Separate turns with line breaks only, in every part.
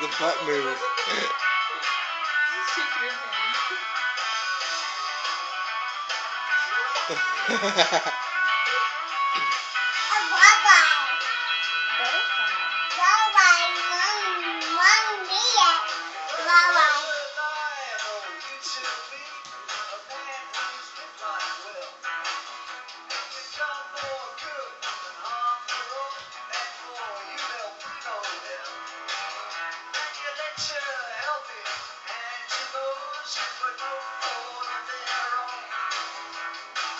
the butt move. Ha ha ha ha.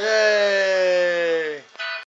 Yay!